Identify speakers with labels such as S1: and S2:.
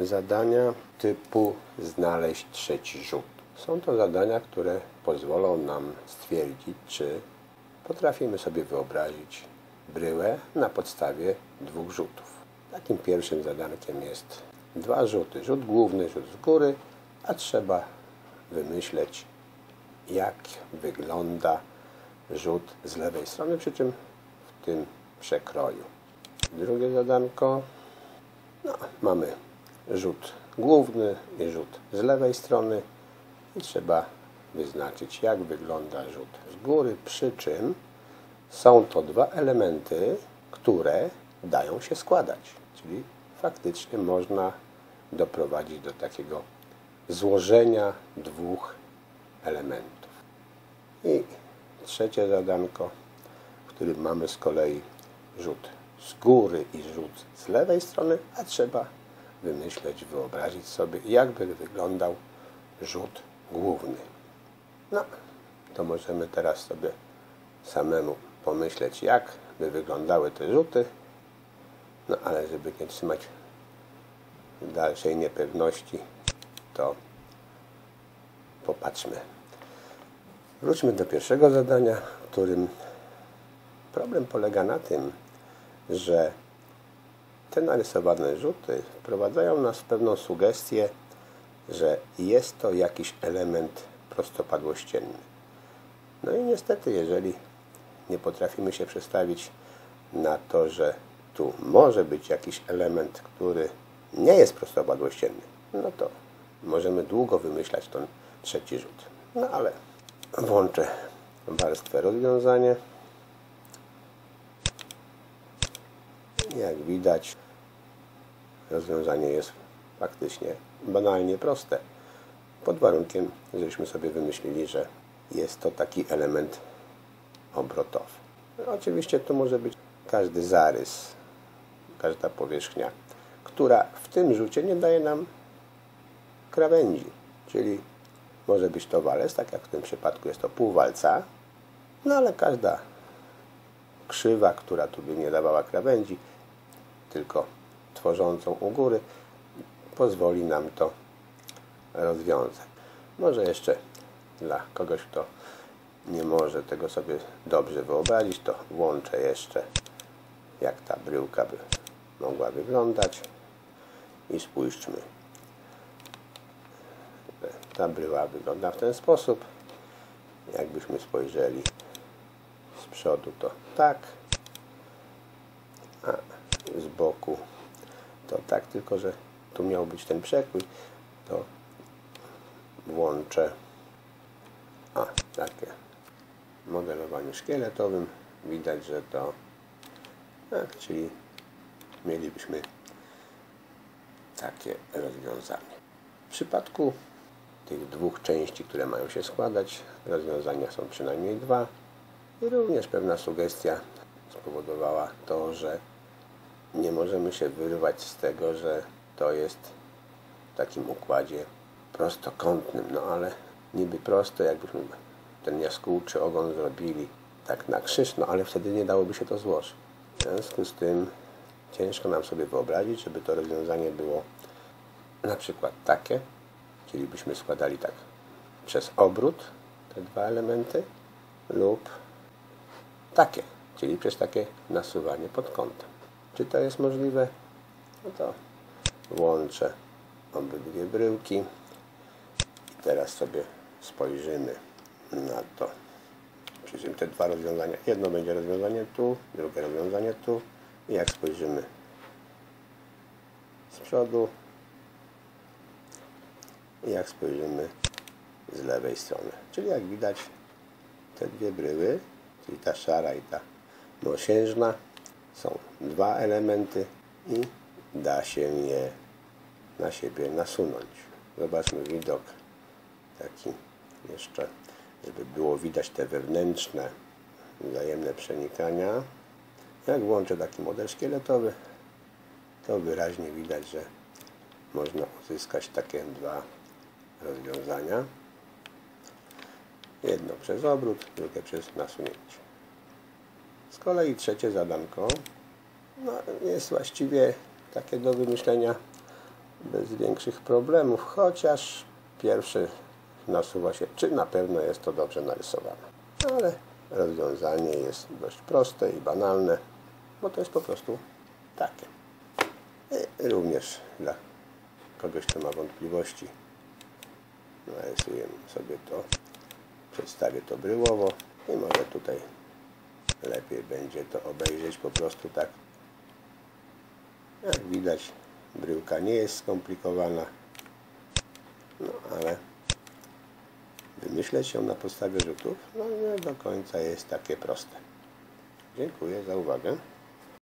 S1: zadania typu znaleźć trzeci rzut. Są to zadania, które pozwolą nam stwierdzić, czy potrafimy sobie wyobrazić bryłę na podstawie dwóch rzutów. Takim pierwszym zadankiem jest dwa rzuty. Rzut główny, rzut z góry, a trzeba wymyśleć, jak wygląda rzut z lewej strony, przy czym w tym przekroju. Drugie zadanko, no, mamy rzut główny i rzut z lewej strony. I trzeba wyznaczyć, jak wygląda rzut z góry, przy czym są to dwa elementy, które dają się składać, czyli faktycznie można doprowadzić do takiego złożenia dwóch elementów. I trzecie zadanko, w którym mamy z kolei rzut z góry i rzut z lewej strony, a trzeba wymyśleć, wyobrazić sobie, jakby wyglądał rzut główny. No, to możemy teraz sobie samemu pomyśleć, jak by wyglądały te rzuty, no ale żeby nie trzymać dalszej niepewności, to popatrzmy. Wróćmy do pierwszego zadania, którym problem polega na tym, że te narysowane rzuty wprowadzają nas w pewną sugestię, że jest to jakiś element prostopadłościenny. No i niestety, jeżeli nie potrafimy się przestawić na to, że tu może być jakiś element, który nie jest prostopadłościenny, no to możemy długo wymyślać ten trzeci rzut. No ale włączę warstwę rozwiązanie. Jak widać, rozwiązanie jest faktycznie banalnie proste. Pod warunkiem, żebyśmy sobie wymyślili, że jest to taki element obrotowy. Oczywiście tu może być każdy zarys, każda powierzchnia, która w tym rzucie nie daje nam krawędzi, czyli może być to walec, tak jak w tym przypadku jest to pół walca, no ale każda krzywa, która tu by nie dawała krawędzi, tylko tworzącą u góry, pozwoli nam to rozwiązać. Może jeszcze dla kogoś, kto nie może tego sobie dobrze wyobrazić, to włączę jeszcze jak ta bryłka by mogła wyglądać i spójrzmy. Ta bryła wygląda w ten sposób. Jakbyśmy spojrzeli z przodu to tak, z boku. To tak, tylko że tu miał być ten przekrój, to włączę. A, takie. Modelowaniu szkieletowym widać, że to tak, czyli mielibyśmy takie rozwiązanie. W przypadku tych dwóch części, które mają się składać, rozwiązania są przynajmniej dwa. I również pewna sugestia spowodowała to, że nie możemy się wyrwać z tego, że to jest w takim układzie prostokątnym, no ale niby prosto, jakbyśmy ten jaskółczy ogon zrobili tak na krzyż, no ale wtedy nie dałoby się to złożyć. W związku z tym ciężko nam sobie wyobrazić, żeby to rozwiązanie było na przykład takie, czyli byśmy składali tak przez obrót te dwa elementy lub takie, czyli przez takie nasuwanie pod kątem. Czy to jest możliwe? No to włączę obydwie bryłki i teraz sobie spojrzymy na to. Przy czym te dwa rozwiązania, jedno będzie rozwiązanie tu, drugie rozwiązanie tu i jak spojrzymy z przodu i jak spojrzymy z lewej strony. Czyli jak widać te dwie bryły, czyli ta szara i ta mosiężna są dwa elementy i da się je na siebie nasunąć. Zobaczmy widok taki jeszcze, żeby było widać te wewnętrzne wzajemne przenikania. Jak włączę taki model szkieletowy, to wyraźnie widać, że można uzyskać takie dwa rozwiązania. Jedno przez obrót, drugie przez nasunięcie. Z kolei trzecie zadanko no, jest właściwie takie do wymyślenia bez większych problemów, chociaż pierwszy nasuwa się, czy na pewno jest to dobrze narysowane. Ale rozwiązanie jest dość proste i banalne, bo to jest po prostu takie. I również dla kogoś, kto ma wątpliwości, narysuję sobie to, przedstawię to bryłowo i może tutaj lepiej będzie to obejrzeć po prostu tak. Jak widać, bryłka nie jest skomplikowana, no ale wymyśleć ją na podstawie rzutów, no nie do końca jest takie proste. Dziękuję za uwagę.